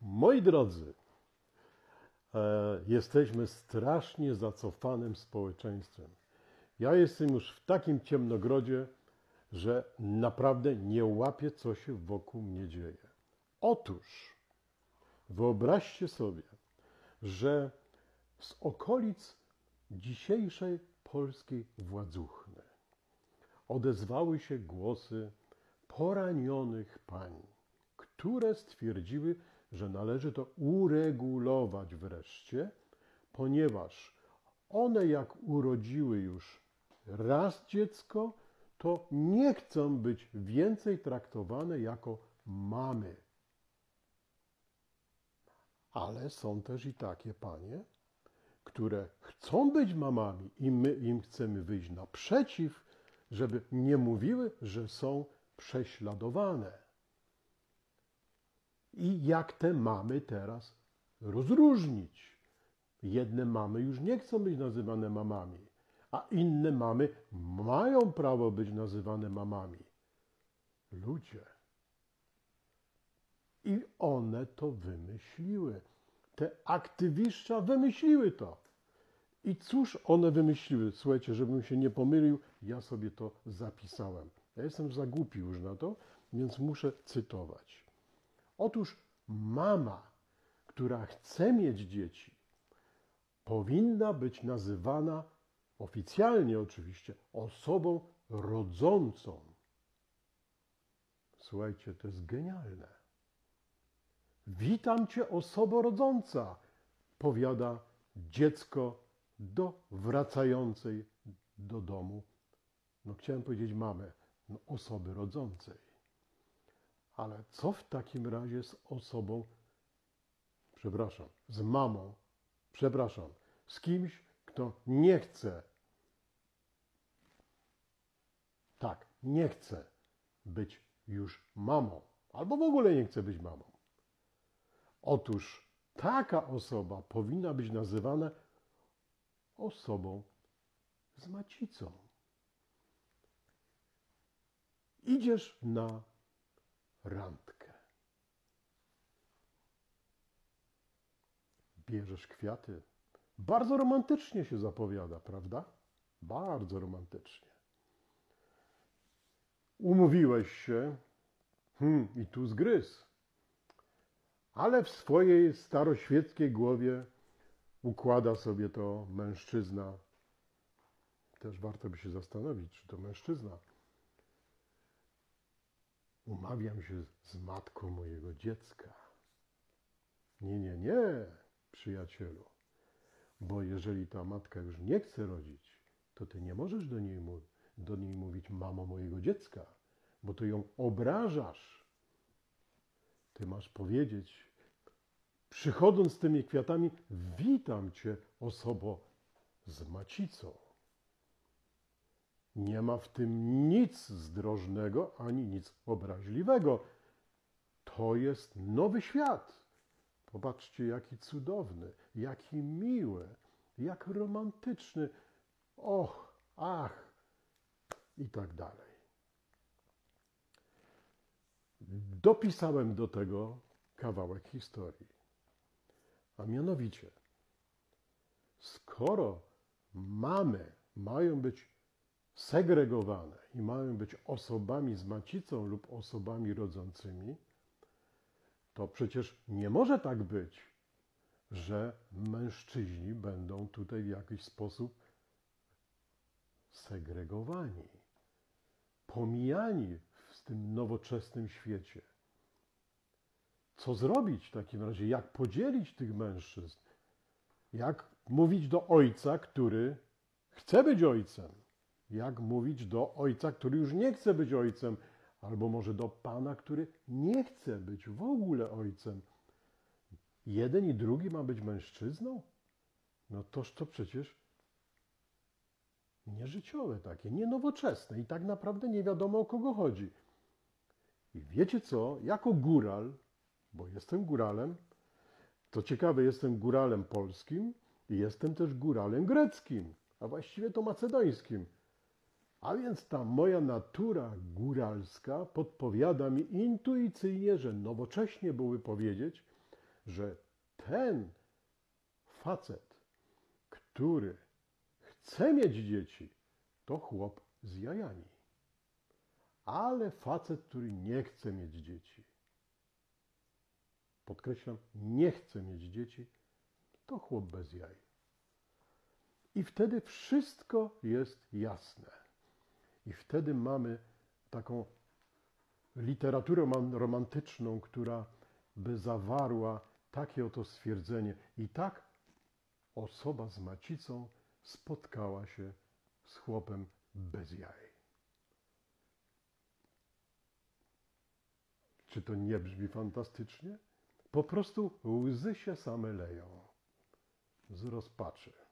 Moi drodzy, e, jesteśmy strasznie zacofanym społeczeństwem. Ja jestem już w takim ciemnogrodzie, że naprawdę nie łapię, co się wokół mnie dzieje. Otóż wyobraźcie sobie, że z okolic dzisiejszej polskiej władzuchny odezwały się głosy poranionych pań, które stwierdziły, że należy to uregulować wreszcie, ponieważ one, jak urodziły już raz dziecko, to nie chcą być więcej traktowane jako mamy. Ale są też i takie panie, które chcą być mamami i my im chcemy wyjść naprzeciw, żeby nie mówiły, że są prześladowane. I jak te mamy teraz rozróżnić? Jedne mamy już nie chcą być nazywane mamami, a inne mamy mają prawo być nazywane mamami. Ludzie. I one to wymyśliły. Te aktywiszcza wymyśliły to. I cóż one wymyśliły? Słuchajcie, żebym się nie pomylił, ja sobie to zapisałem. Ja jestem za głupi już na to, więc muszę cytować. Otóż mama, która chce mieć dzieci, powinna być nazywana oficjalnie oczywiście osobą rodzącą. Słuchajcie, to jest genialne. Witam cię, osobo rodząca, powiada dziecko do wracającej do domu. No chciałem powiedzieć mamy, no, osoby rodzącej. Ale co w takim razie z osobą, przepraszam, z mamą, przepraszam, z kimś, kto nie chce, tak, nie chce być już mamą, albo w ogóle nie chce być mamą. Otóż taka osoba powinna być nazywana osobą z macicą. Idziesz na randkę. Bierzesz kwiaty. Bardzo romantycznie się zapowiada, prawda? Bardzo romantycznie. Umówiłeś się, hmm, i tu zgryz. Ale w swojej staroświeckiej głowie układa sobie to mężczyzna. Też warto by się zastanowić, czy to mężczyzna umawiam się z matką mojego dziecka. Nie, nie, nie, przyjacielu. Bo jeżeli ta matka już nie chce rodzić, to ty nie możesz do niej, do niej mówić mamo mojego dziecka, bo to ją obrażasz. Ty masz powiedzieć, przychodząc z tymi kwiatami, witam cię, osobo z macicą. Nie ma w tym nic zdrożnego ani nic obraźliwego. To jest nowy świat. Popatrzcie, jaki cudowny, jaki miły, jak romantyczny. Och, ach, i tak dalej. Dopisałem do tego kawałek historii. A mianowicie, skoro mamy mają być segregowane i mają być osobami z macicą lub osobami rodzącymi, to przecież nie może tak być, że mężczyźni będą tutaj w jakiś sposób segregowani, pomijani w tym nowoczesnym świecie. Co zrobić w takim razie? Jak podzielić tych mężczyzn? Jak mówić do ojca, który chce być ojcem? Jak mówić do ojca, który już nie chce być ojcem, albo może do pana, który nie chce być w ogóle ojcem. Jeden i drugi ma być mężczyzną? No toż to przecież nieżyciowe takie, nienowoczesne i tak naprawdę nie wiadomo o kogo chodzi. I wiecie co? Jako góral, bo jestem góralem, to ciekawe, jestem góralem polskim i jestem też góralem greckim, a właściwie to macedońskim. A więc ta moja natura góralska podpowiada mi intuicyjnie, że nowocześnie byłoby powiedzieć, że ten facet, który chce mieć dzieci, to chłop z jajami. Ale facet, który nie chce mieć dzieci, podkreślam, nie chce mieć dzieci, to chłop bez jaj. I wtedy wszystko jest jasne. I wtedy mamy taką literaturę man- romantyczną, która by zawarła takie oto stwierdzenie. I tak osoba z macicą spotkała się z chłopem bez jaj. Czy to nie brzmi fantastycznie? Po prostu łzy się same leją z rozpaczy.